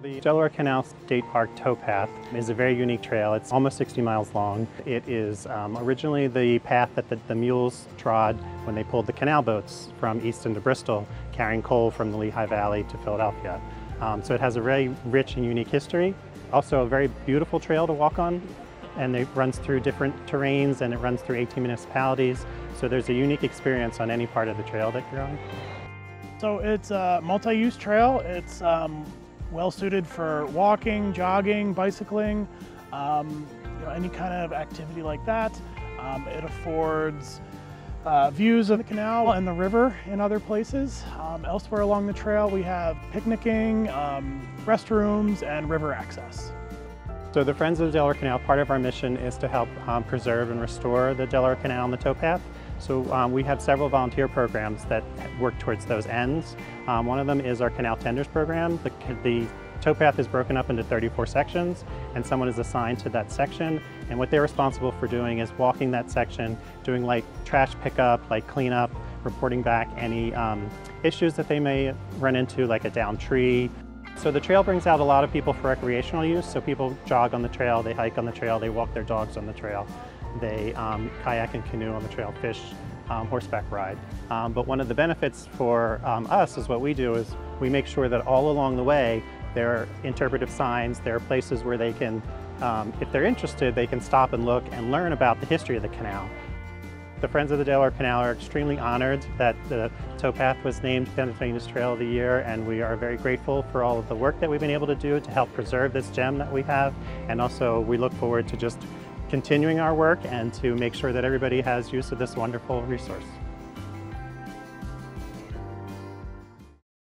The Delaware Canal State Park towpath is a very unique trail. It's almost 60 miles long. It is um, originally the path that the, the, mules trod when they pulled the canal boats from Easton to Bristol, carrying coal from the Lehigh Valley to Philadelphia. Um, so it has a very rich and unique history. Also a very beautiful trail to walk on and it runs through different terrains and it runs through 18 municipalities. So there's a unique experience on any part of the trail that you're on. So it's a multi-use trail. It's um, well suited for walking, jogging, bicycling, um, you know, any kind of activity like that. Um, it affords uh, views of the canal and the river in other places. Um, elsewhere along the trail we have picnicking, um, restrooms, and river access. So the Friends of the Delaware Canal, part of our mission is to help um, preserve and restore the Delaware Canal and the towpath. So um, we have several volunteer programs that work towards those ends. Um, one of them is our Canal Tenders program. The, the towpath is broken up into 34 sections and someone is assigned to that section and what they're responsible for doing is walking that section, doing like trash pickup, like cleanup, reporting back any um, issues that they may run into like a down tree. So the trail brings out a lot of people for recreational use. So people jog on the trail, they hike on the trail, they walk their dogs on the trail. They um, kayak and canoe on the trail, fish, um, horseback ride. Um, but one of the benefits for um, us is what we do is we make sure that all along the way there are interpretive signs, there are places where they can, um, if they're interested, they can stop and look and learn about the history of the canal. The Friends of the Delaware Canal are extremely honored that the towpath was named Pennsylvania's Trail of the Year and we are very grateful for all of the work that we've been able to do to help preserve this gem that we have and also we look forward to just continuing our work and to make sure that everybody has use of this wonderful resource.